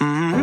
Mm-hmm.